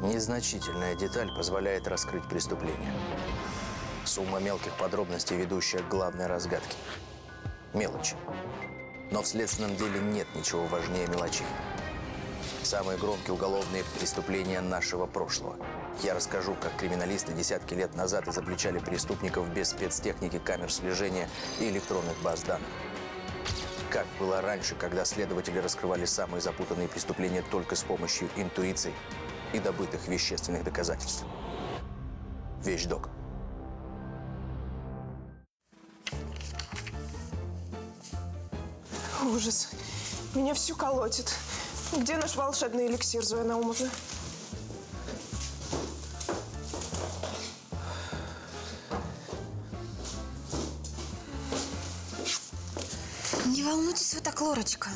Незначительная деталь позволяет раскрыть преступление. Сумма мелких подробностей, ведущая к главной разгадке. Мелочи. Но в следственном деле нет ничего важнее мелочей. Самые громкие уголовные преступления нашего прошлого. Я расскажу, как криминалисты десятки лет назад изобличали преступников без спецтехники, камер слежения и электронных баз данных. Как было раньше, когда следователи раскрывали самые запутанные преступления только с помощью интуиции и добытых вещественных доказательств. Вещдок. Ужас. Меня всю колотит. Где наш волшебный эликсир, Зоя Наумовна? Не волнуйтесь вы так, Лорочка.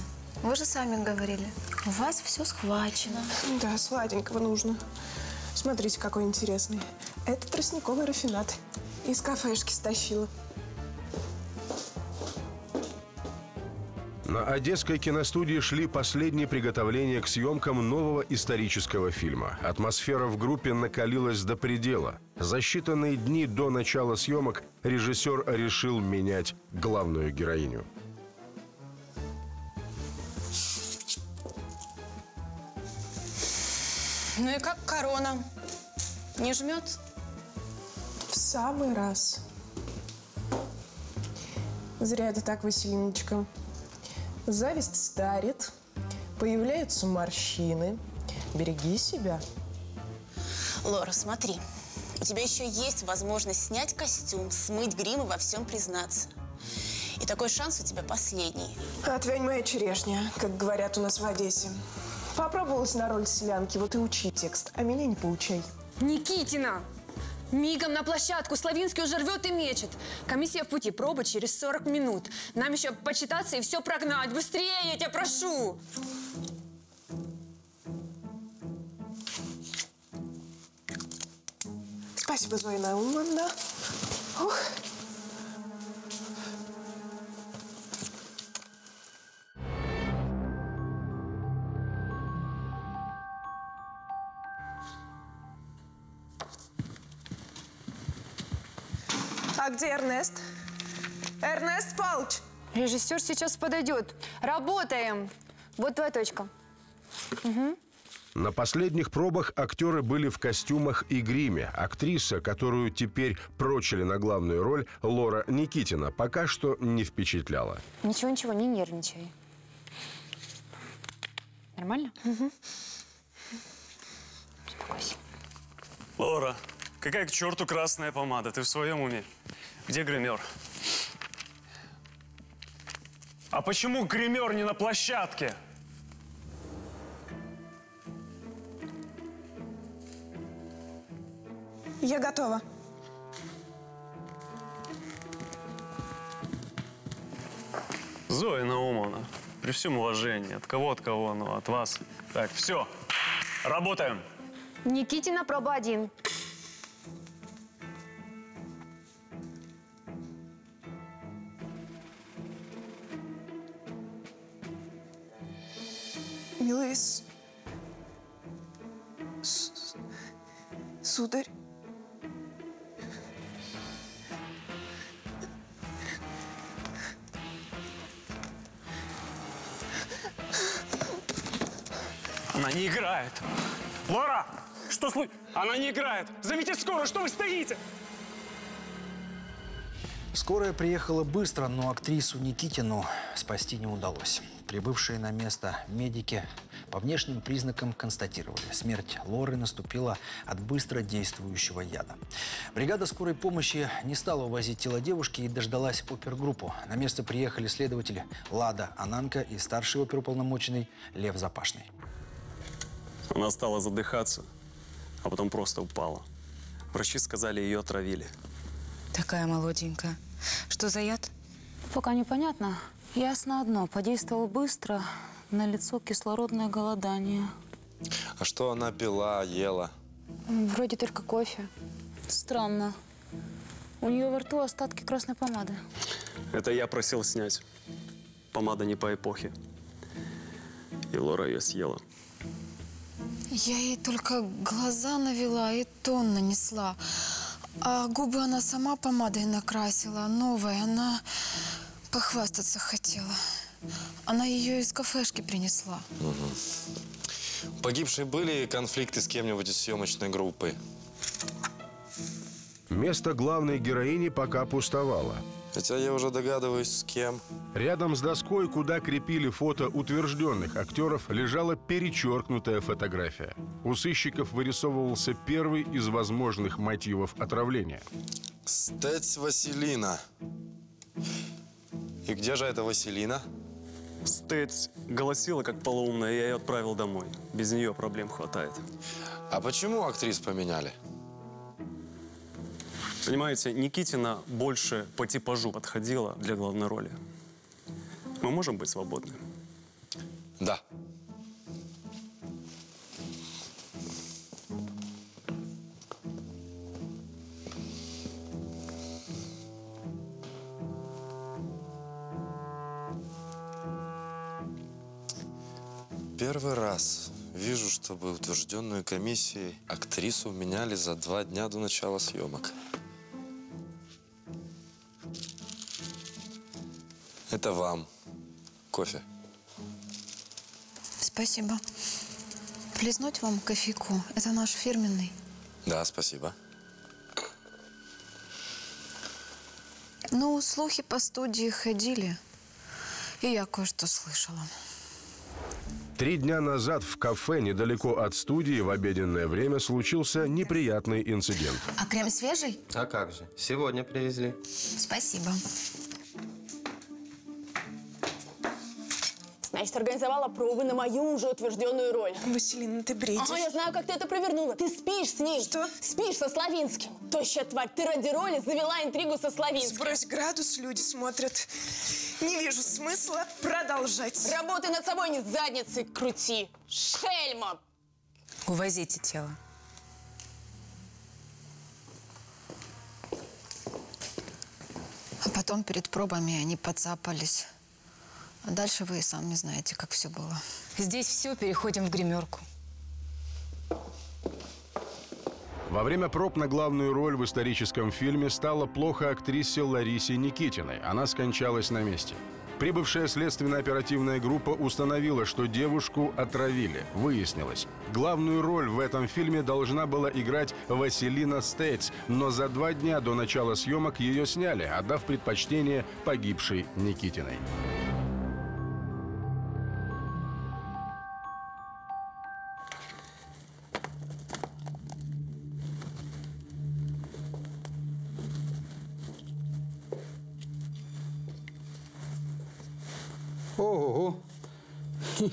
Вы же сами говорили. У вас все схвачено. Да, сладенького нужно. Смотрите, какой интересный. Это тростниковый рафинат. Из кафешки стащила. На Одесской киностудии шли последние приготовления к съемкам нового исторического фильма. Атмосфера в группе накалилась до предела. За считанные дни до начала съемок режиссер решил менять главную героиню. Ну и как корона? Не жмет? В самый раз. Зря ты так, Василиночка. Зависть старит, появляются морщины. Береги себя. Лора, смотри. У тебя еще есть возможность снять костюм, смыть грим и во всем признаться. И такой шанс у тебя последний. Отвянь моя черешня, как говорят у нас в Одессе. Попробовалась на роль селянки, вот и учи текст, а меня не поучай. Никитина! Мигом на площадку. Славинский уже рвет и мечет. Комиссия в пути. Проба через 40 минут. Нам еще почитаться и все прогнать. Быстрее, я тебя прошу. Спасибо, Зоя Наумовна. Ух. А где Эрнест? Эрнест Павлович! Режиссер сейчас подойдет. Работаем. Вот твоя точка. На последних пробах актеры были в костюмах и гриме. Актриса, которую теперь прочили на главную роль, Лора Никитина, пока что не впечатляла. Ничего, ничего, не нервничай. Нормально? Успокойся. Лора, какая к черту красная помада? Ты в своем уме? Где гример? А почему гример не на площадке? Я готова. Зоя Наумовна, при всем уважении, от кого, от кого, ну, от вас. Так, все, работаем. Никитина, проба один. С... с- Сударь. Она не играет. Лора, что слу... Она не играет. Зовите скорую, что вы стоите? Скорая приехала быстро, но актрису Никитину спасти не удалось. Прибывшие на место медики по внешним признакам констатировали, смерть Лоры наступила от быстро действующего яда. Бригада скорой помощи не стала увозить тело девушки и дождалась опергруппу. На место приехали следователи Лада Ананка и старший оперуполномоченный Лев Запашный. Она стала задыхаться, а потом просто упала. Врачи сказали, ее отравили. Такая молоденькая. Что за яд? Пока непонятно. Ясно одно. Подействовал быстро. На лицо кислородное голодание. А что она пила, ела? Вроде только кофе. Странно. У нее во рту остатки красной помады. Это я просил снять. Помада не по эпохе. И Лора ее съела. Я ей только глаза навела и тон нанесла. А губы она сама помадой накрасила, новая. Она похвастаться хотела. Она ее из кафешки принесла. Погибшие были конфликты с кем-нибудь из съемочной группы? Место главной героини пока пустовало. Хотя я уже догадываюсь, с кем. Рядом с доской, куда крепили фото утвержденных актеров, лежала перечеркнутая фотография. У сыщиков вырисовывался первый из возможных мотивов отравления. Стец Василина. И где же эта Василина? Стыц голосила, как полоумная, я ее отправил домой. Без нее проблем хватает. А почему актрис поменяли? Понимаете, Никитина больше по типажу подходила для главной роли. Мы можем быть свободны? Да. Первый раз вижу, чтобы утвержденную комиссией актрису меняли за два дня до начала съемок. Это вам. Кофе. Спасибо. Плеснуть вам кофейку? Это наш фирменный. Да, спасибо. Ну, слухи по студии ходили. И я кое-что слышала. Три дня назад в кафе недалеко от студии в обеденное время случился неприятный инцидент. А крем свежий? А как же? Сегодня привезли. Спасибо. Значит, организовала пробы на мою уже утвержденную роль. Василина, ты бредишь. Ага, я знаю, как ты это провернула. Ты спишь с ним. Что? Спишь со Славинским. Тощая тварь, ты ради роли завела интригу со Славинским. Сбрось градус, люди смотрят. Не вижу смысла продолжать. Работай над собой, не задницей крути. Шельма! Увозите тело. А потом перед пробами они подцапались. А дальше вы и сами знаете, как все было. Здесь все, переходим в гримерку. Во время проб на главную роль в историческом фильме стало плохо актрисе Ларисе Никитиной. Она скончалась на месте. Прибывшая следственно-оперативная группа установила, что девушку отравили. Выяснилось, главную роль в этом фильме должна была играть Василина Стейтс, но за два дня до начала съемок ее сняли, отдав предпочтение погибшей Никитиной.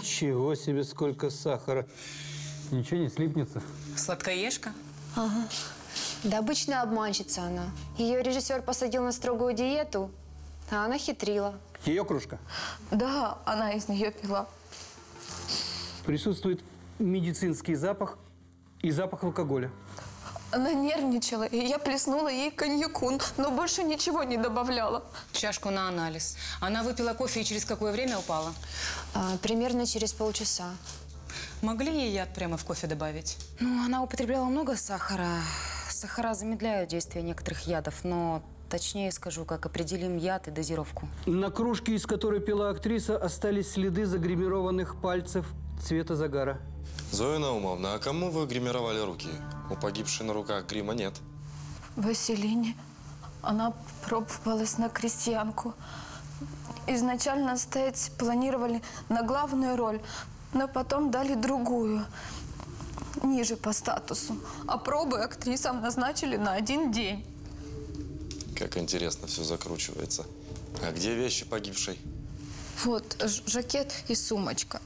Ничего себе, сколько сахара. Ничего не слипнется. Сладкоежка? Ага. Да обычная обманщица она. Ее режиссер посадил на строгую диету, а она хитрила. Ее кружка. Да, она из нее пила. Присутствует медицинский запах и запах алкоголя. Она нервничала, и я плеснула ей коньяку, но больше ничего не добавляла. Чашку на анализ. Она выпила кофе и через какое время упала? А, примерно через полчаса. Могли ей яд прямо в кофе добавить? Ну, она употребляла много сахара. Сахара замедляют действие некоторых ядов, но точнее скажу, как определим яд и дозировку. На кружке, из которой пила актриса, остались следы загримированных пальцев цвета загара. Зоя Наумовна, а кому вы гримировали руки? У погибшей на руках грима нет. Василине. Она пробовалась на крестьянку. Изначально стоять планировали на главную роль, но потом дали другую, ниже по статусу. А пробы актрисам назначили на один день. Как интересно все закручивается. А где вещи погибшей? Вот жакет и сумочка.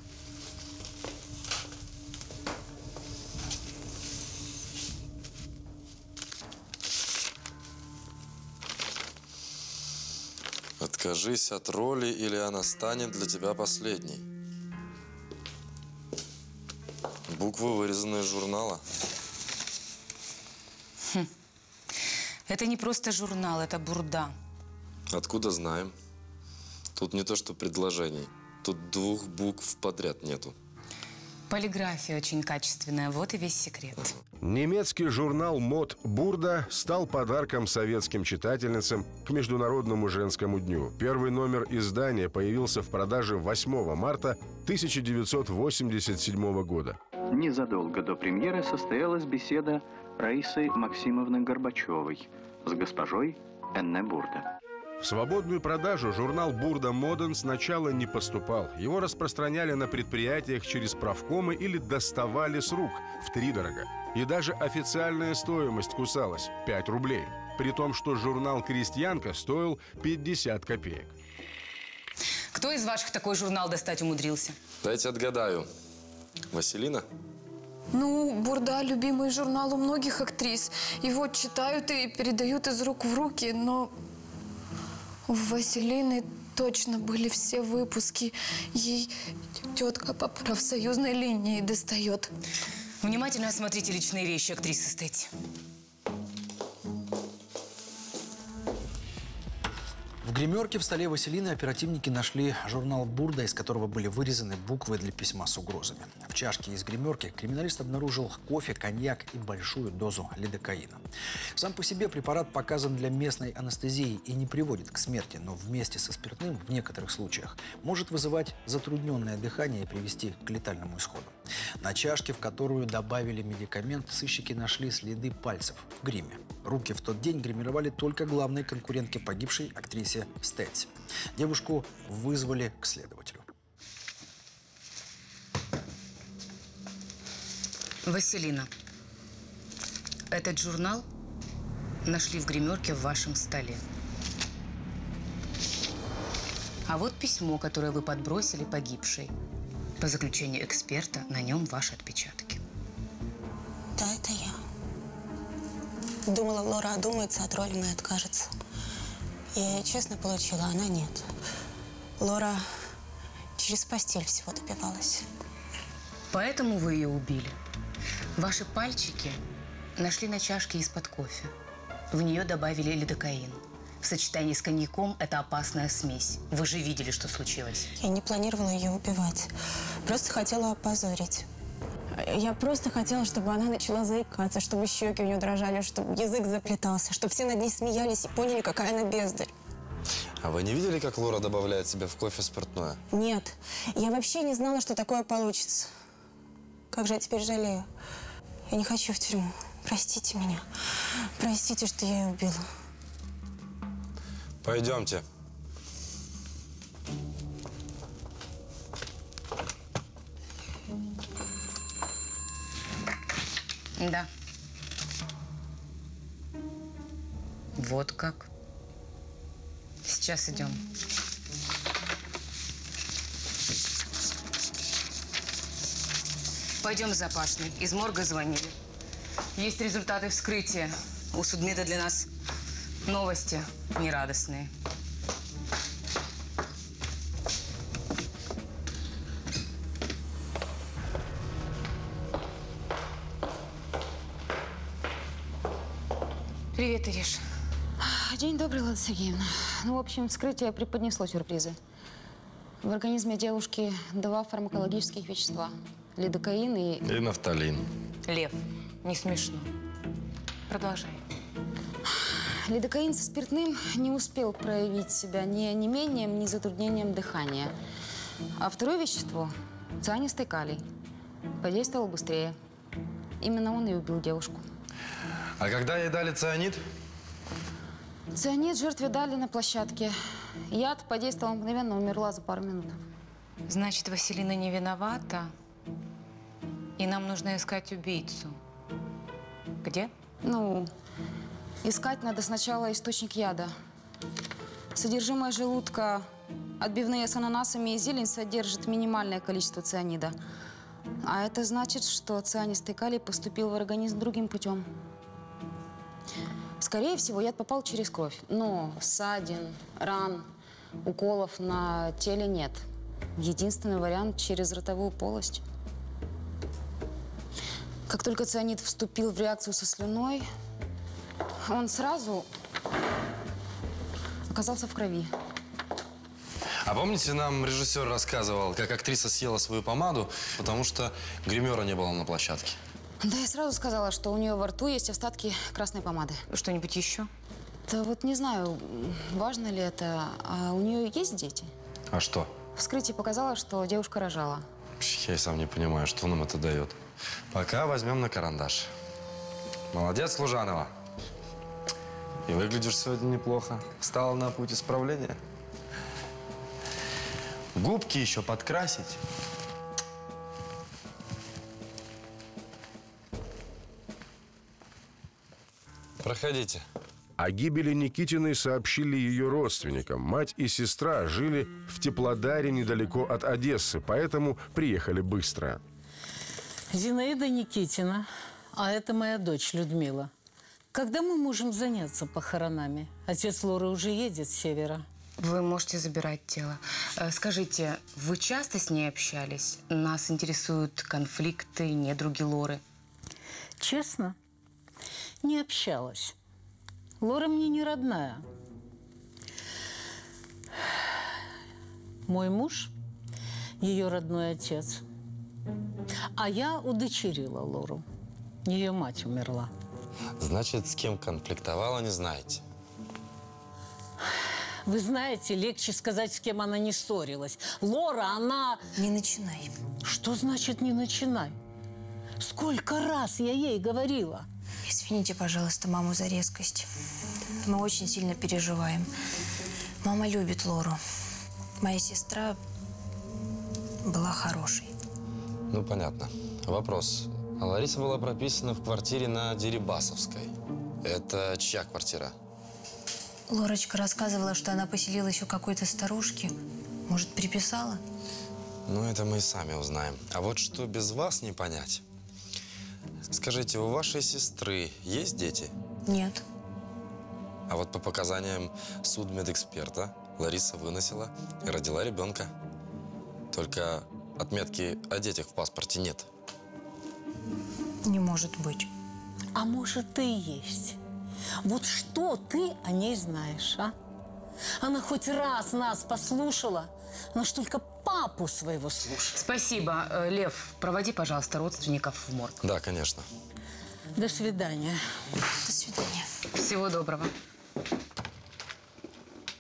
Откажись от роли, или она станет для тебя последней. Буквы вырезаны из журнала. Это не просто журнал, это бурда. Откуда знаем? Тут не то, что предложений. Тут двух букв подряд нету. Полиграфия очень качественная, вот и весь секрет. Немецкий журнал «Мод Бурда» стал подарком советским читательницам к Международному женскому дню. Первый номер издания появился в продаже 8 марта 1987 года. Незадолго до премьеры состоялась беседа Раисы Максимовны Горбачевой с госпожой Энне Бурда. В свободную продажу журнал «Бурда Моден» сначала не поступал. Его распространяли на предприятиях через правкомы или доставали с рук в три дорого. И даже официальная стоимость кусалась – 5 рублей. При том, что журнал «Крестьянка» стоил 50 копеек. Кто из ваших такой журнал достать умудрился? Дайте отгадаю. Василина? Ну, Бурда – любимый журнал у многих актрис. Его читают и передают из рук в руки, но у Василины точно были все выпуски. Ей тетка по профсоюзной линии достает. Внимательно осмотрите личные вещи актрисы Стэти. В гримерке в столе Василины оперативники нашли журнал «Бурда», из которого были вырезаны буквы для письма с угрозами. В чашке из гримерки криминалист обнаружил кофе, коньяк и большую дозу лидокаина. Сам по себе препарат показан для местной анестезии и не приводит к смерти, но вместе со спиртным в некоторых случаях может вызывать затрудненное дыхание и привести к летальному исходу. На чашке, в которую добавили медикамент, сыщики нашли следы пальцев в гриме. Руки в тот день гримировали только главной конкурентке погибшей актрисе Стэтси. Девушку вызвали к следователю. Василина, этот журнал нашли в гримерке в вашем столе. А вот письмо, которое вы подбросили погибшей. По заключению эксперта, на нем ваши отпечатки. Да, это я. Думала, Лора одумается, от роли моей откажется. Я честно получила, а она нет. Лора через постель всего добивалась. Поэтому вы ее убили. Ваши пальчики нашли на чашке из-под кофе. В нее добавили лидокаин. В сочетании с коньяком это опасная смесь. Вы же видели, что случилось. Я не планировала ее убивать. Просто хотела опозорить. Я просто хотела, чтобы она начала заикаться, чтобы щеки у нее дрожали, чтобы язык заплетался, чтобы все над ней смеялись и поняли, какая она бездарь. А вы не видели, как Лора добавляет себе в кофе спиртное? Нет, я вообще не знала, что такое получится. Как же я теперь жалею. Я не хочу в тюрьму. Простите меня. Простите, что я ее убила. Пойдемте. Да. Вот как. Сейчас идем. Пойдем, Запашный. Из морга звонили. Есть результаты вскрытия. У судмеда для нас новости нерадостные. Привет, Ириш. День добрый, Лада Сергеевна. Ну, в общем, вскрытие преподнесло сюрпризы. В организме девушки два фармакологических вещества. Лидокаин и... И нафталин. Лев, не смешно. Продолжай. Лидокаин со спиртным не успел проявить себя ни онемением, ни затруднением дыхания. А второе вещество – цианистый калий. Подействовал быстрее. Именно он и убил девушку. А когда ей дали цианид? Цианид жертве дали на площадке. Яд подействовал мгновенно, умерла за пару минут. Значит, Василина не виновата, и нам нужно искать убийцу. Где? Ну, искать надо сначала источник яда. Содержимое желудка, отбивные с ананасами и зелень содержит минимальное количество цианида. А это значит, что цианистый калий поступил в организм другим путем. Скорее всего, яд попал через кровь. Но ссадин, ран, уколов на теле нет. Единственный вариант – через ротовую полость. Как только цианид вступил в реакцию со слюной, он сразу оказался в крови. А помните, нам режиссер рассказывал, как актриса съела свою помаду, потому что гримера не было на площадке? Да, я сразу сказала, что у нее во рту есть остатки красной помады. Что-нибудь еще? Да вот не знаю, важно ли это. А у нее есть дети? А что? Вскрытие показало, что девушка рожала. Я и сам не понимаю, что нам это дает. Пока возьмем на карандаш. Молодец, Лужанова. И выглядишь сегодня неплохо. Стала на путь исправления. Губки еще подкрасить. Проходите. О гибели Никитиной сообщили ее родственникам. Мать и сестра жили в Теплодаре недалеко от Одессы, поэтому приехали быстро. Зинаида Никитина, а это моя дочь Людмила. Когда мы можем заняться похоронами? Отец Лоры уже едет с севера. Вы можете забирать тело. Э, Скажите, вы часто с ней общались? Нас интересуют конфликты, недруги Лоры. Честно, не общалась. Лора мне не родная. Мой муж – ее родной отец. А я удочерила Лору. Ее мать умерла. Значит, с кем конфликтовала, не знаете? Вы знаете, легче сказать, с кем она не ссорилась. Лора, она... Не начинай. Что значит «не начинай»? Сколько раз я ей говорила? Извините, пожалуйста, маму за резкость. Мы очень сильно переживаем. Мама любит Лору. Моя сестра была хорошей. Ну, понятно. Вопрос. А Лариса была прописана в квартире на Дерибасовской. Это чья квартира? Лорочка рассказывала, что она поселилась у какой-то старушки. Может, приписала? Ну, это мы и сами узнаем. А вот что без вас не понять. Скажите, у вашей сестры есть дети? Нет. А вот по показаниям судмедэксперта Лариса выносила и родила ребенка. Только отметки о детях в паспорте нет. Не может быть. А может, и есть. Вот что ты о ней знаешь, а? Она хоть раз нас послушала, она ж только папу своего слушает. Спасибо. Э, Лев, проводи, пожалуйста, родственников в морг. Да, конечно. До свидания. До свидания. Всего доброго.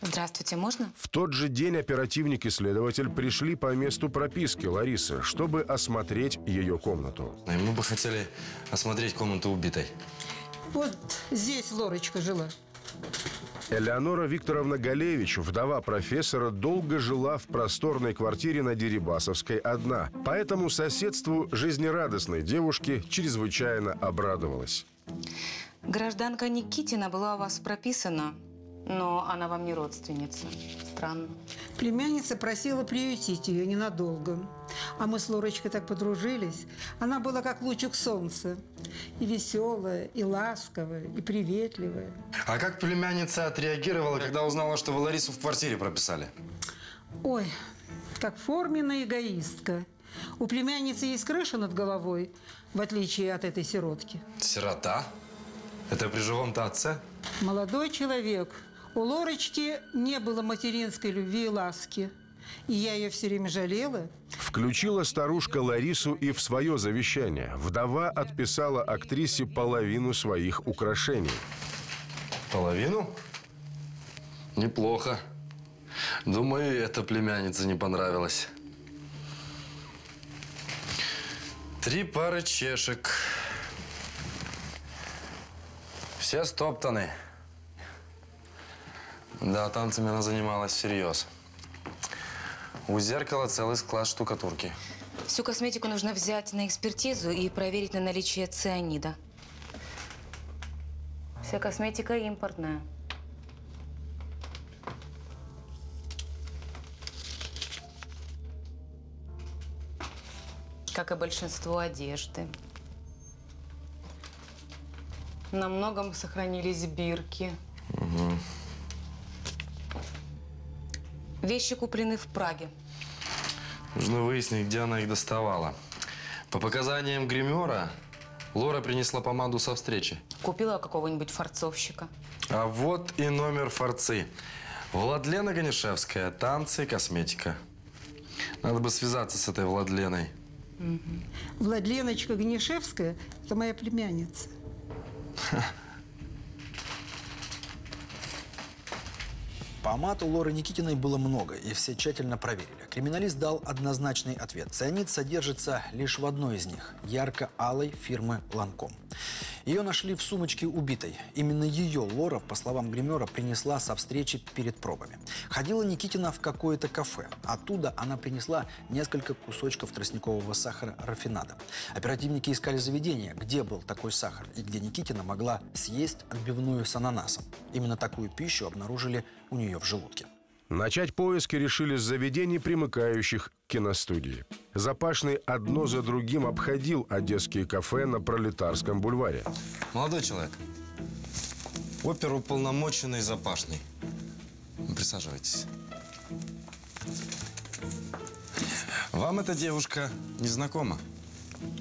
Здравствуйте, можно? В тот же день оперативник и следователь пришли по месту прописки Ларисы, чтобы осмотреть ее комнату. И мы бы хотели осмотреть комнату убитой. Вот здесь Лорочка жила. Элеонора Викторовна Галевич, вдова профессора, долго жила в просторной квартире на Дерибасовской одна. Поэтому соседству жизнерадостной девушки чрезвычайно обрадовалась. Гражданка Никитина была у вас прописана, но она вам не родственница. Странно. Племянница просила приютить ее ненадолго. А мы с Лорочкой так подружились. Она была как лучик солнца. И веселая, и ласковая, и приветливая. А как племянница отреагировала, когда узнала, что вы Ларису в квартире прописали? Ой, как форменная эгоистка. У племянницы есть крыша над головой, в отличие от этой сиротки. Сирота? Это при живом-то отце? Молодой человек. У Лорочки не было материнской любви и ласки. И я ее все время жалела. Включила старушка Ларису и в свое завещание. Вдова отписала актрисе половину своих украшений. Половину? Неплохо. Думаю, эта племянница не понравилась. Три пары чешек. Все стоптаны. Да, танцами она занималась всерьез. У зеркала целый склад штукатурки. Всю косметику нужно взять на экспертизу и проверить на наличие цианида. Вся косметика импортная. Как и большинство одежды. На многом сохранились бирки. Угу. Вещи куплены в Праге. Нужно выяснить, где она их доставала. По показаниям гримера, Лора принесла помаду со встречи. Купила какого-нибудь фарцовщика. А вот и номер форцы. Владлена Ганишевская. Танцы и косметика. Надо бы связаться с этой Владленой. Владленочка Гнишевская – это моя племянница. Помад у Лоры Никитиной было много, и все тщательно проверили. Криминалист дал однозначный ответ. Цианид содержится лишь в одной из них – ярко-алой фирмы «Ланком». Ее нашли в сумочке убитой. Именно ее Лора, по словам гримера, принесла со встречи перед пробами. Ходила Никитина в какое-то кафе. Оттуда она принесла несколько кусочков тростникового сахара рафинада. Оперативники искали заведение, где был такой сахар и где Никитина могла съесть отбивную с ананасом. Именно такую пищу обнаружили у нее в желудке. Начать поиски решили с заведений, примыкающих к киностудии. Запашный одно за другим обходил одесские кафе на Пролетарском бульваре. Молодой человек. Оперуполномоченный Запашный. Присаживайтесь. Вам эта девушка не знакома?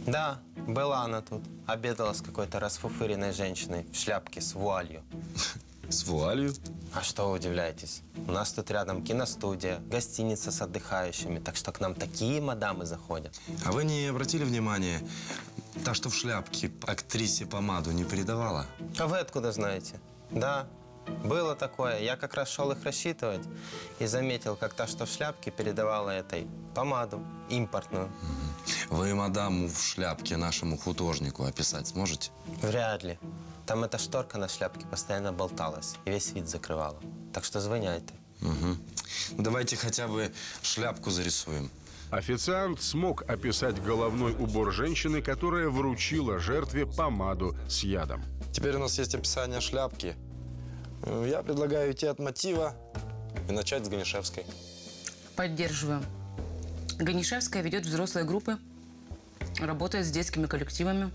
Да, была она тут. Обедала с какой-то расфуфыренной женщиной в шляпке с вуалью. С вуалью? А что вы удивляетесь? У нас тут рядом киностудия, гостиница с отдыхающими, так что к нам такие мадамы заходят. А вы не обратили внимания, та, что в шляпке актрисе помаду не передавала? А вы откуда знаете? Да, было такое. Я как раз шел их рассчитывать и заметил, как та, что в шляпке, передавала этой помаду импортную. Вы мадаму в шляпке нашему художнику описать сможете? Вряд ли. Там эта шторка на шляпке постоянно болталась и весь вид закрывала. Так что звоняйте. Угу. Ну, давайте хотя бы шляпку зарисуем. Официант смог описать головной убор женщины, которая вручила жертве помаду с ядом. Теперь у нас есть описание шляпки. Я предлагаю идти от мотива и начать с Ганишевской. Поддерживаю. Ганишевская ведет взрослые группы, работает с детскими коллективами,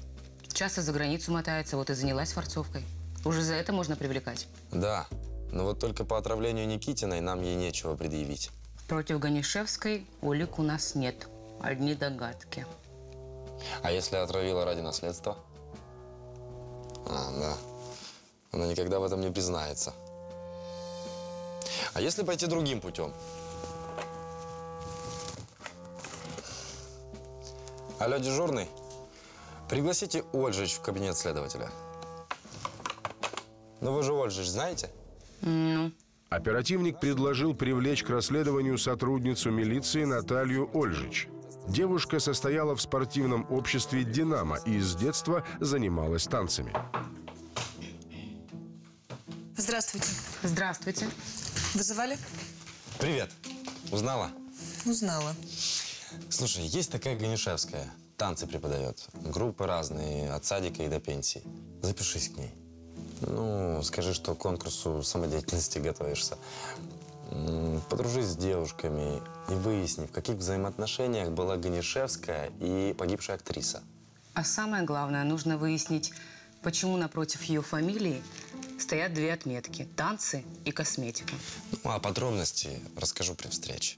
часто за границу мотается, вот и занялась форцовкой. Уже за это можно привлекать. Да, но вот только по отравлению Никитиной нам ей нечего предъявить. Против Ганишевской улик у нас нет. Одни догадки. А если отравила ради наследства? А, да. Она никогда в этом не признается. А если пойти другим путем? Алло, дежурный. Пригласите Ольжич в кабинет следователя. Ну вы же Ольжич знаете? Ну? Оперативник предложил привлечь к расследованию сотрудницу милиции Наталью Ольжич. Девушка состояла в спортивном обществе «Динамо» и с детства занималась танцами. Здравствуйте. Здравствуйте. Вызывали? Привет. Узнала? Узнала. Слушай, есть такая Ганишевская. Танцы преподает. Группы разные, от садика и до пенсии. Запишись к ней. Ну, скажи, что к конкурсу самодеятельности готовишься. Подружись с девушками и выясни, в каких взаимоотношениях была Ганишевская и погибшая актриса. А самое главное, нужно выяснить, почему напротив ее фамилии стоят две отметки – танцы и косметика. Ну, а подробности расскажу при встрече.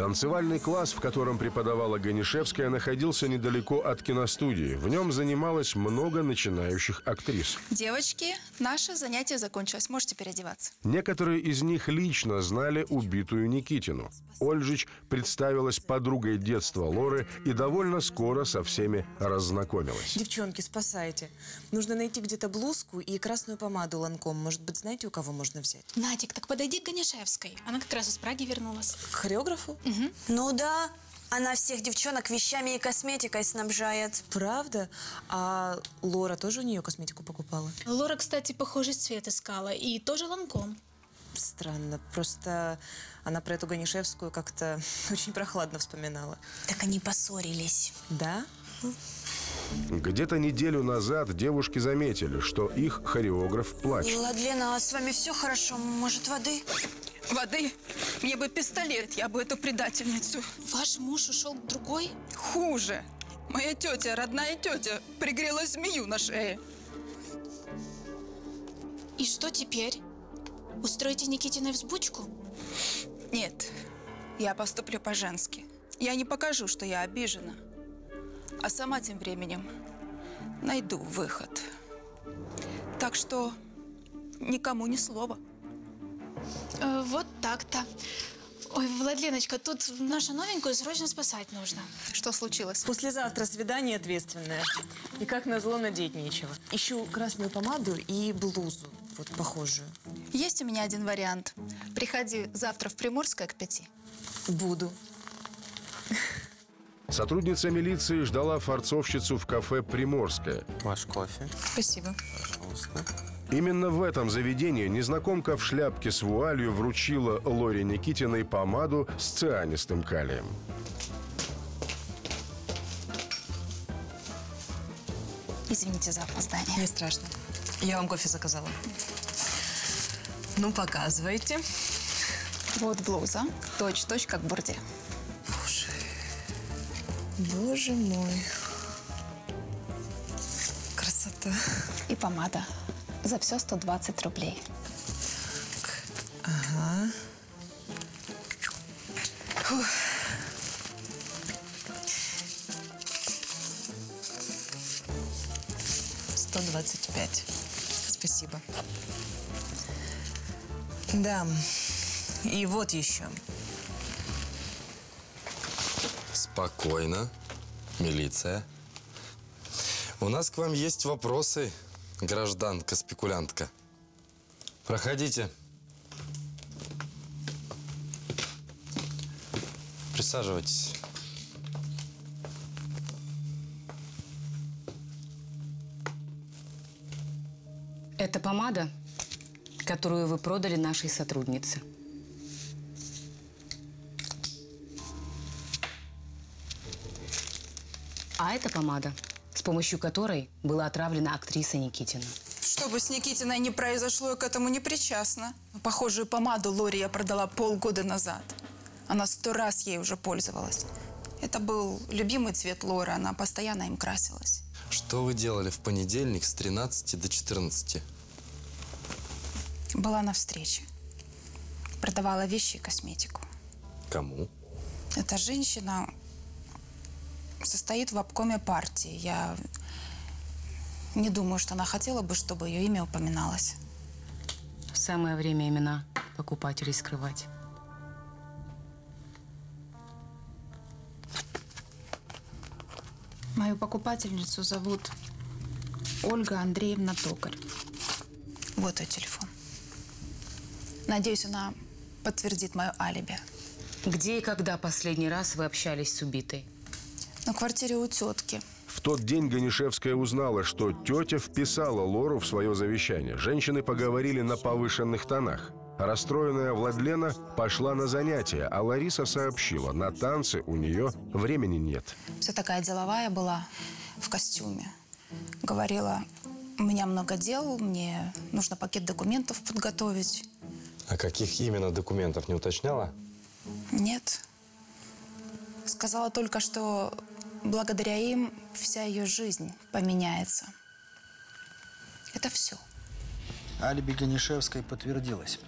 Танцевальный класс, в котором преподавала Ганишевская, находился недалеко от киностудии. В нем занималось много начинающих актрис. Девочки, наше занятие закончилось. Можете переодеваться. Некоторые из них лично знали убитую Никитину. Ольжич представилась подругой детства Лоры и довольно скоро со всеми разнакомилась. Девчонки, спасайте. Нужно найти где-то блузку и красную помаду ланком. Может быть, знаете, у кого можно взять? Надик, так подойди к Ганишевской. Она как раз из Праги вернулась. К хореографу? Ну да, она всех девчонок вещами и косметикой снабжает. Правда? А Лора тоже у нее косметику покупала? Лора, кстати, похожий цвет искала. И тоже ланком. Странно. Просто она про эту Ганишевскую как-то очень прохладно вспоминала. Так они поссорились. Да? Где-то неделю назад девушки заметили, что их хореограф плачет. Ладлена, а с вами все хорошо? Может, воды? Воды? Мне бы пистолет, я бы эту предательницу. Ваш муж ушел к другой? Хуже. Моя тетя, родная тетя, пригрела змею на шее. И что теперь? Устроите Никитиной взбучку? Нет, я поступлю по-женски. Я не покажу, что я обижена. А сама тем временем найду выход. Так что никому ни слова. Э, вот так-то. Ой, Владленочка, тут нашу новенькую срочно спасать нужно. Что случилось? Послезавтра свидание ответственное. И как назло надеть нечего. Ищу красную помаду и блузу, вот похожую. Есть у меня один вариант. Приходи завтра в Приморское к пяти. Буду. Сотрудница милиции ждала форцовщицу в кафе «Приморское». Ваш кофе. Спасибо. Пожалуйста. Именно в этом заведении незнакомка в шляпке с вуалью вручила Лоре Никитиной помаду с цианистым калием. Извините за опоздание. Не страшно. Я вам кофе заказала. Ну, показывайте. Вот блуза. Точь-точь, как в бурде. Боже мой. Красота. И помада. За все 120 рублей. Ага. Фух. Сто двадцать пять. Спасибо. Да. И вот еще. Спокойно. Милиция. У нас к вам есть вопросы, гражданка-спекулянтка. Проходите. Присаживайтесь. Это помада, которую вы продали нашей сотруднице. А это помада, с помощью которой была отравлена актриса Никитина. Что бы с Никитиной не произошло, я к этому не причастна. Похожую помаду Лори я продала полгода назад. Она сто раз ей уже пользовалась. Это был любимый цвет Лоры, она постоянно им красилась. Что вы делали в понедельник с 13 до 14? Была на встрече. Продавала вещи и косметику. Кому? Эта женщина состоит в обкоме партии. Я не думаю, что она хотела бы, чтобы ее имя упоминалось. Самое время имена покупателей скрывать. Мою покупательницу зовут Ольга Андреевна Токарь. Вот ее телефон. Надеюсь, она подтвердит мое алиби. Где и когда последний раз вы общались с убитой? На квартире у тетки. В тот день Ганишевская узнала, что тетя вписала Лору в свое завещание. Женщины поговорили на повышенных тонах. Расстроенная Владлена пошла на занятия, а Лариса сообщила, на танцы у нее времени нет. Вся такая деловая была в костюме. Говорила, у меня много дел, мне нужно пакет документов подготовить. А каких именно документов не уточняла? Нет. Сказала только, что благодаря им вся ее жизнь поменяется. Это все. Алиби Ганишевской подтвердилось.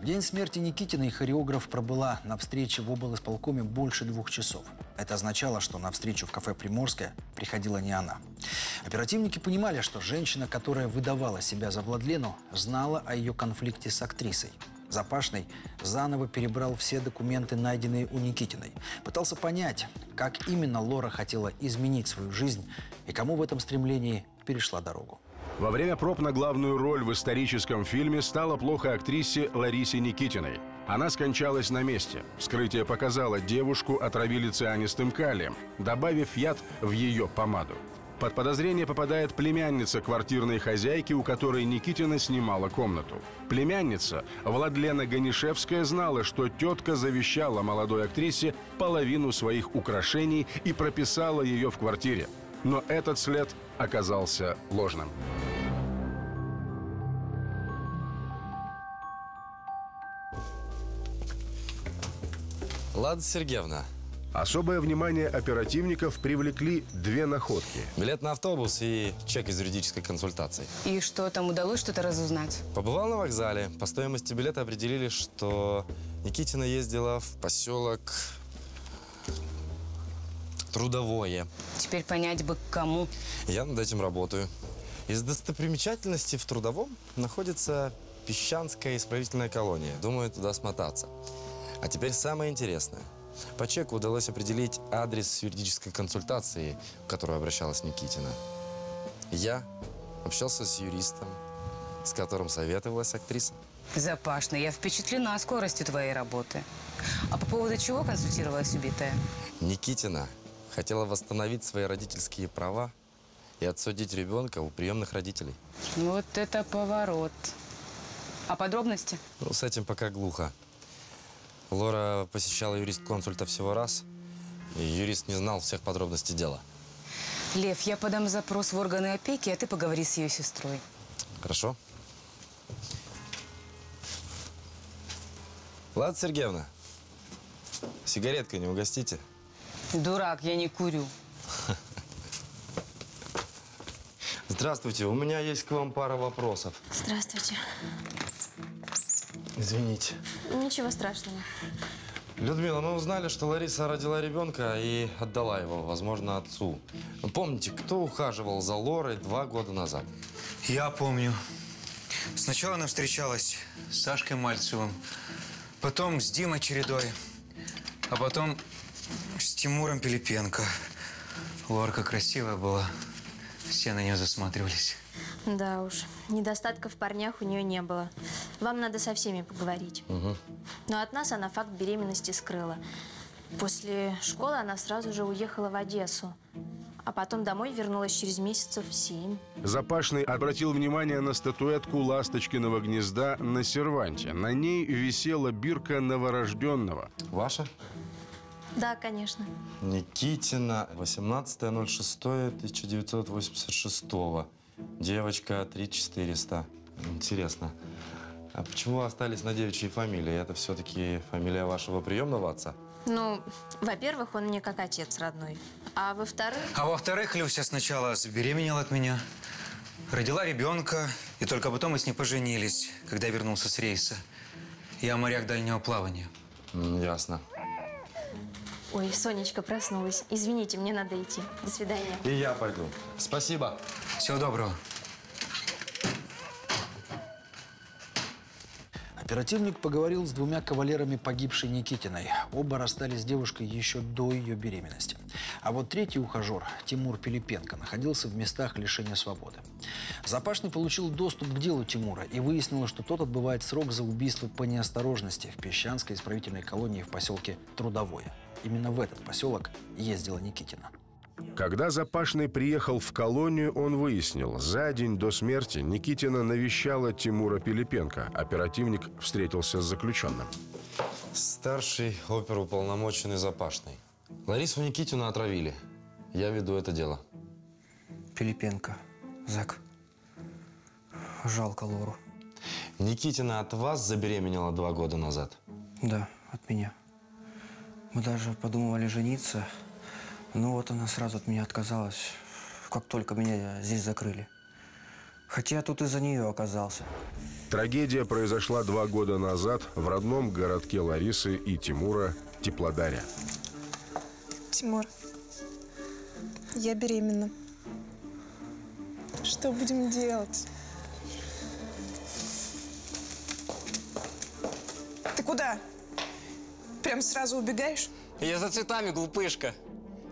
В день смерти Никитиной хореограф пробыла на встрече в облсполкоме больше двух часов. Это означало, что на встречу в кафе «Приморская» приходила не она. Оперативники понимали, что женщина, которая выдавала себя за Владлену, знала о ее конфликте с актрисой. Запашный заново перебрал все документы, найденные у Никитиной. Пытался понять, как именно Лора хотела изменить свою жизнь и кому в этом стремлении перешла дорогу. Во время проб на главную роль в историческом фильме стало плохо актрисе Ларисе Никитиной. Она скончалась на месте. Вскрытие показало, девушку отравили цианистым калием, добавив яд в ее помаду. Под подозрение попадает племянница квартирной хозяйки, у которой Никитина снимала комнату. Племянница, Владлена Ганишевская, знала, что тетка завещала молодой актрисе половину своих украшений и прописала ее в квартире. Но этот след оказался ложным. Лада Сергеевна. Особое внимание оперативников привлекли две находки. Билет на автобус и чек из юридической консультации. И что, там удалось что-то разузнать? Побывал на вокзале. По стоимости билета определили, что Никитина ездила в поселок Трудовое. Теперь понять бы, к кому. Я над этим работаю. Из достопримечательностей в Трудовом находится Песчанская исправительная колония. Думаю, туда смотаться. А теперь самое интересное. По чеку удалось определить адрес юридической консультации, в которую обращалась Никитина. Я общался с юристом, с которым советовалась актриса. Запашный, я впечатлена скоростью твоей работы. А по поводу чего консультировалась убитая? Никитина хотела восстановить свои родительские права и отсудить ребенка у приемных родителей. Вот это поворот. А подробности? Ну, с этим пока глухо. Лора посещала юрист-консульта всего раз, и юрист не знал всех подробностей дела. Лев, я подам запрос в органы опеки, а ты поговори с ее сестрой. Хорошо? Ладно, Сергеевна, сигареткой не угостите? Дурак, я не курю. Здравствуйте, у меня есть к вам пара вопросов. Здравствуйте. Извините. Ничего страшного. Людмила, мы узнали, что Лариса родила ребенка и отдала его, возможно, отцу. Помните, кто ухаживал за Лорой два года назад? Я помню. Сначала она встречалась с Сашкой Мальцевым, потом с Димой Чередой, а потом с Тимуром Пилипенко. Лорка красивая была, все на нее засматривались. Да уж, недостатков в парнях у нее не было. Вам надо со всеми поговорить. Но от нас она факт беременности скрыла. После школы она сразу же уехала в Одессу. А потом домой вернулась через месяцев семь. Запашный обратил внимание на статуэтку ласточкиного гнезда на серванте. На ней висела бирка новорожденного. Ваша? Да, конечно. Никитина, 18.06.1986. Девочка 3400. Интересно. А почему вы остались на девичьей фамилии? Это все-таки фамилия вашего приемного отца? Ну, во-первых, он мне как отец родной. А во-вторых... А во-вторых, Люся сначала забеременела от меня, родила ребенка, и только потом мы с ней поженились, когда я вернулся с рейса. Я моряк дальнего плавания. ясно. Ой, Сонечка проснулась. Извините, мне надо идти. До свидания. И я пойду. Спасибо. Всего доброго. Оперативник поговорил с двумя кавалерами погибшей Никитиной. Оба расстались с девушкой еще до ее беременности. А вот третий ухажер, Тимур Пилипенко, находился в местах лишения свободы. Запашный получил доступ к делу Тимура и выяснилось, что тот отбывает срок за убийство по неосторожности в Песчанской исправительной колонии в поселке Трудовое. Именно в этот поселок ездила Никитина. Когда Запашный приехал в колонию, он выяснил, за день до смерти Никитина навещала Тимура Пилипенко. Оперативник встретился с заключенным. Старший оперуполномоченный Запашный. Ларису Никитину отравили. Я веду это дело. Пилипенко. Зак. Жалко Лору. Никитина от вас забеременела два года назад? Да, от меня. Мы даже подумывали жениться, но вот она сразу от меня отказалась, как только меня здесь закрыли. Хотя я тут из-за нее оказался. Трагедия произошла два года назад в родном городке Ларисы и Тимура Теплодаре. Тимур, я беременна. Что будем делать? Ты куда? Прям сразу убегаешь? Я за цветами, глупышка.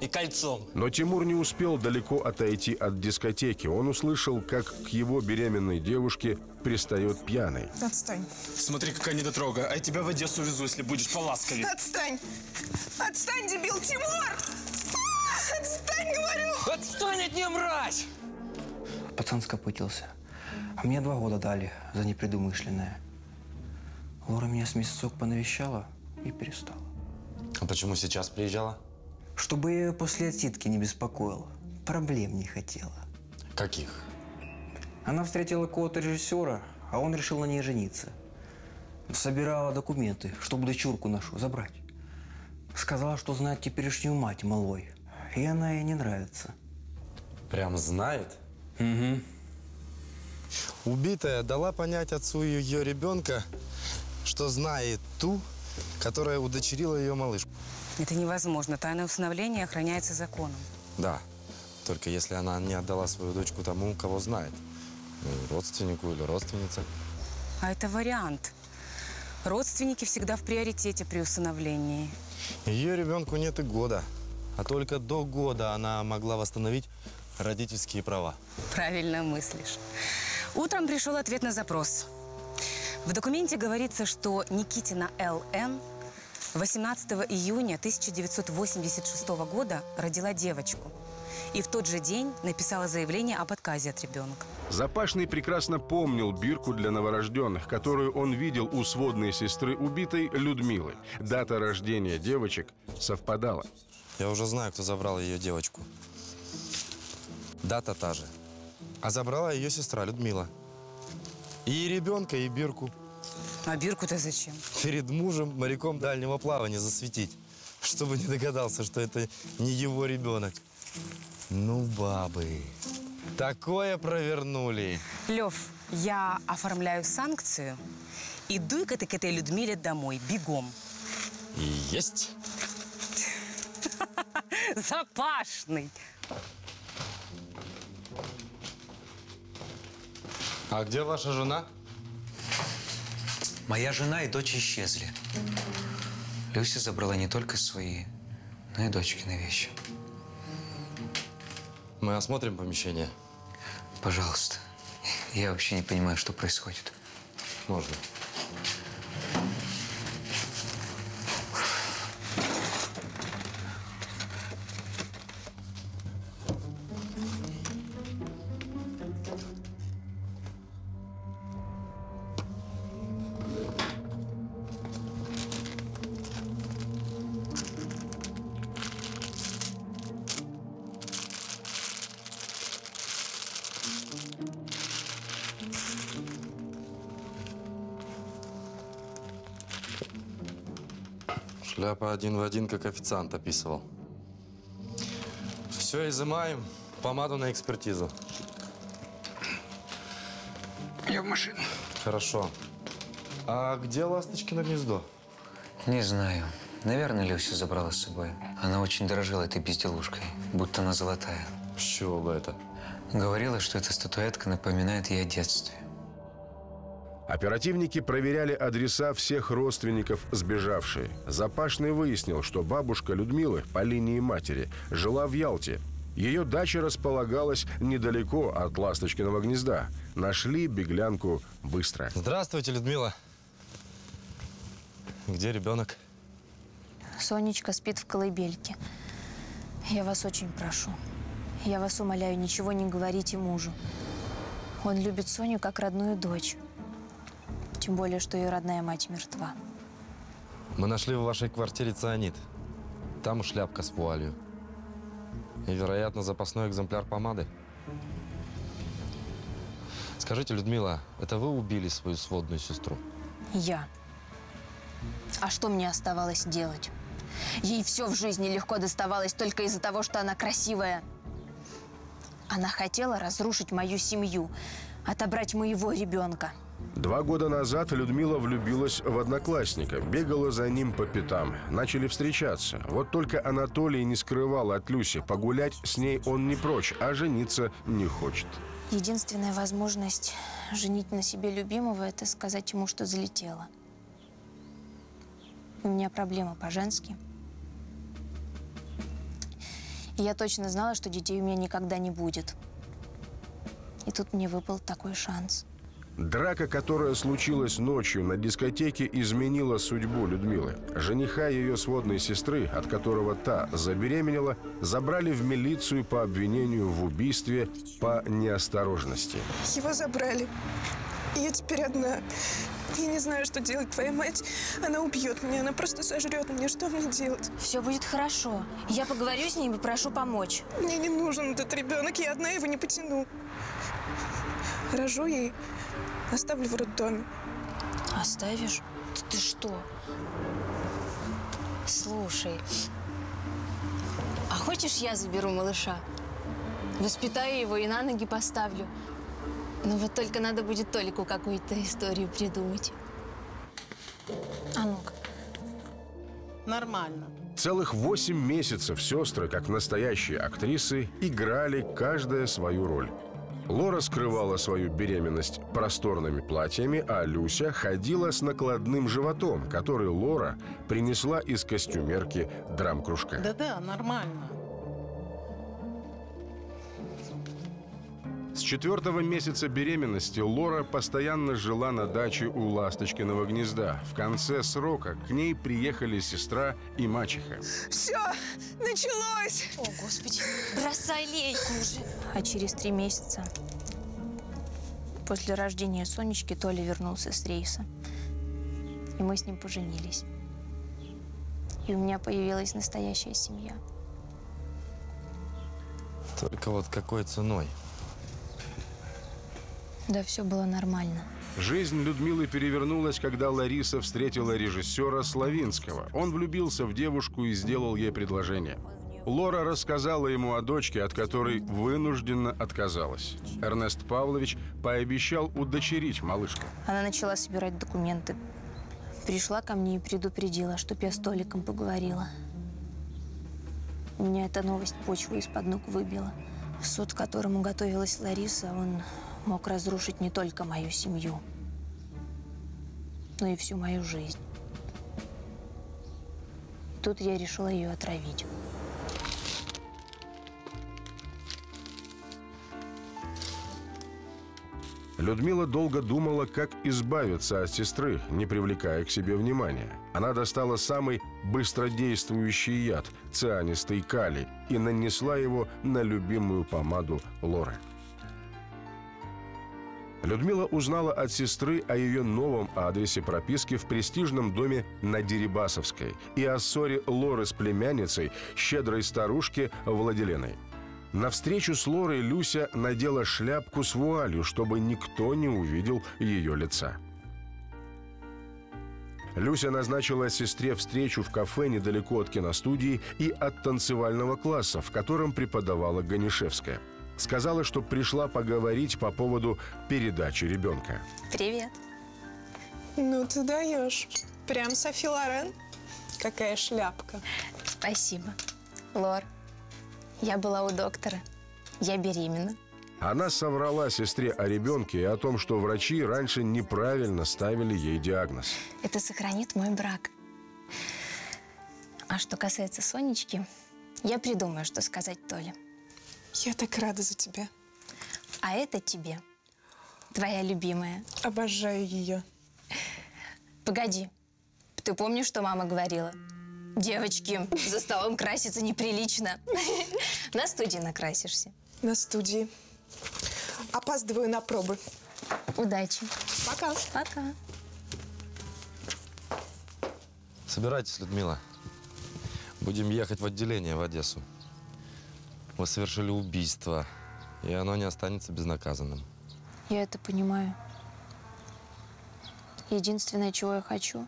И кольцом. Но Тимур не успел далеко отойти от дискотеки. Он услышал, как к его беременной девушке пристает пьяный. Отстань. Смотри, какая недотрога. А я тебя в Одессу везу, если будешь поласковее. Отстань! Отстань, дебил! Тимур! А, Отстань, говорю! Отстань от нее, мразь! Пацан скопытился. А мне два года дали за непредумышленное. Лора меня с месяцок понавещала и перестала. А почему сейчас приезжала? Чтобы я ее после отсидки не беспокоил. Проблем не хотела. Каких? Она встретила кого-то режиссера, а он решил на ней жениться. Собирала документы, чтобы дочурку нашу забрать. Сказала, что знает теперешнюю мать малой. И она ей не нравится. Прям знает? Угу. Убитая дала понять отцу ее ребенка, что знает ту, которая удочерила ее малышку. Это невозможно. Тайное усыновление охраняется законом. Да, только если она не отдала свою дочку тому, кого знает. Ну, родственнику или родственнице. А это вариант. Родственники всегда в приоритете при усыновлении. Ее ребенку нет и года. А только до года она могла восстановить родительские права. Правильно мыслишь. Утром пришел ответ на запрос. В документе говорится, что Никитина Л.Н. 18 июня 1986 года родила девочку. И в тот же день написала заявление об отказе от ребенка. Запашный прекрасно помнил бирку для новорожденных, которую он видел у сводной сестры убитой Людмилы. Дата рождения девочек совпадала. Я уже знаю, кто забрал ее девочку. Дата та же. А забрала ее сестра Людмила. И ребенка, и бирку. А бирку-то зачем? Перед мужем, моряком дальнего плавания засветить. Чтобы не догадался, что это не его ребенок. Ну, бабы. Такое провернули. Лев, я оформляю санкцию. И дуй-ка ты к этой Людмиле домой, бегом. Есть. Запашный. А где ваша жена? Моя жена и дочь исчезли. Люся забрала не только свои, но и дочкины вещи. Мы осмотрим помещение. Пожалуйста. Я вообще не понимаю, что происходит. Можно. Шляпа один в один, как официант описывал. Все, изымаем. Помаду на экспертизу. Я в машину. Хорошо. А где ласточкино гнездо? Не знаю. Наверное, Люся забрала с собой. Она очень дорожила этой безделушкой, будто она золотая. С чего бы это? Говорила, что эта статуэтка напоминает ей о детстве. Оперативники проверяли адреса всех родственников сбежавшей. Запашный выяснил, что бабушка Людмилы по линии матери жила в Ялте. Ее дача располагалась недалеко от Ласточкиного гнезда. Нашли беглянку быстро. Здравствуйте, Людмила. Где ребенок? Сонечка спит в колыбельке. Я вас очень прошу. Я вас умоляю, ничего не говорите мужу. Он любит Соню как родную дочь. Тем более, что ее родная мать мертва. Мы нашли в вашей квартире цианид. Там шляпка с вуалью. И, вероятно, запасной экземпляр помады. Скажите, Людмила, это вы убили свою сводную сестру? Я. А что мне оставалось делать? Ей все в жизни легко доставалось только из-за того, что она красивая. Она хотела разрушить мою семью, отобрать моего ребенка. Два года назад Людмила влюбилась в одноклассника, бегала за ним по пятам. Начали встречаться. Вот только Анатолий не скрывал от Люси. Погулять с ней он не прочь, а жениться не хочет. Единственная возможность женить на себе любимого – это сказать ему, что залетела. У меня проблема по-женски. И я точно знала, что детей у меня никогда не будет. И тут мне выпал такой шанс. Драка, которая случилась ночью на дискотеке, изменила судьбу Людмилы. Жениха ее сводной сестры, от которого та забеременела, забрали в милицию по обвинению в убийстве по неосторожности. Его забрали. И я теперь одна. Я не знаю, что делать. Твоя мать, она убьет меня, она просто сожрет меня. Что мне делать? Все будет хорошо. Я поговорю с ним и прошу помочь. Мне не нужен этот ребенок, я одна его не потяну. Рожу ей, оставлю в роддоме. Оставишь? Ты, ты что? Слушай, а хочешь я заберу малыша? Воспитаю его и на ноги поставлю. Но вот только надо будет Толику какую-то историю придумать. А ну-ка. Нормально. Целых восемь месяцев сестры, как настоящие актрисы, играли каждая свою роль. Лора скрывала свою беременность просторными платьями, а Люся ходила с накладным животом, который Лора принесла из костюмерки драм-кружка. Да-да, нормально. С четвертого месяца беременности Лора постоянно жила на даче у Ласточкиного гнезда. В конце срока к ней приехали сестра и мачеха. Все, началось! О, Господи, бросай лейку уже. А через три месяца после рождения Сонечки Толя вернулся с рейса. И мы с ним поженились. И у меня появилась настоящая семья. Только вот какой ценой? Да все было нормально. Жизнь Людмилы перевернулась, когда Лариса встретила режиссера Славинского. Он влюбился в девушку и сделал ей предложение. Лора рассказала ему о дочке, от которой вынужденно отказалась. Эрнест Павлович пообещал удочерить малышку. Она начала собирать документы. Пришла ко мне и предупредила, чтоб я с Толиком поговорила. У меня эта новость почву из-под ног выбила. Суд, к которому готовилась Лариса, он мог разрушить не только мою семью, но и всю мою жизнь. Тут я решила ее отравить. Людмила долго думала, как избавиться от сестры, не привлекая к себе внимания. Она достала самый быстродействующий яд – цианистый калий и нанесла его на любимую помаду Лоры. Людмила узнала от сестры о ее новом адресе прописки в престижном доме на Дерибасовской и о ссоре Лоры с племянницей, щедрой старушки Владиленой. На встречу с Лорой Люся надела шляпку с вуалью, чтобы никто не увидел ее лица. Люся назначила сестре встречу в кафе недалеко от киностудии и от танцевального класса, в котором преподавала Ганишевская. Сказала, что пришла поговорить по поводу передачи ребенка. Привет. Ну ты даешь. Прям Софи Лорен. Какая шляпка. Спасибо. Лор, я была у доктора. Я беременна. Она соврала сестре о ребенке и о том, что врачи раньше неправильно ставили ей диагноз. Это сохранит мой брак. А что касается Сонечки, я придумаю, что сказать Толе. Я так рада за тебя. А это тебе, твоя любимая. Обожаю ее. Погоди, ты помнишь, что мама говорила? Девочки, за столом краситься неприлично. На студии накрасишься. На студии. Опаздываю на пробы. Удачи. Пока. Пока. Собирайтесь, Людмила. Будем ехать в отделение в Одессу. Вы совершили убийство, и оно не останется безнаказанным. Я это понимаю. Единственное, чего я хочу,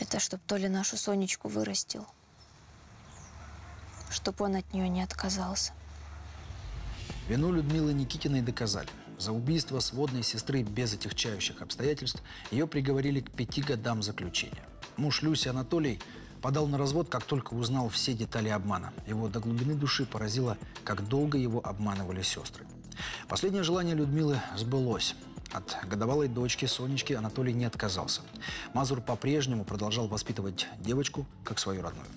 это чтобы Толя нашу Сонечку вырастил. Чтоб он от нее не отказался. Вину Людмилы Никитиной доказали. За убийство сводной сестры без отягчающих обстоятельств ее приговорили к пяти годам заключения. Муж Люси Анатолий подал на развод, как только узнал все детали обмана. Его до глубины души поразило, как долго его обманывали сестры. Последнее желание Людмилы сбылось. От годовалой дочки Сонечки Анатолий не отказался. Мазур по-прежнему продолжал воспитывать девочку как свою родную.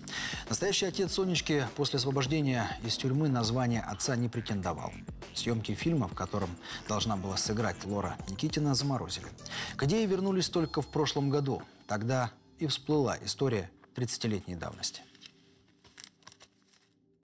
Настоящий отец Сонечки после освобождения из тюрьмы на звание отца не претендовал. Съемки фильма, в котором должна была сыграть Лора Никитина, заморозили. К идее вернулись только в прошлом году. Тогда и всплыла история 30-летней давности.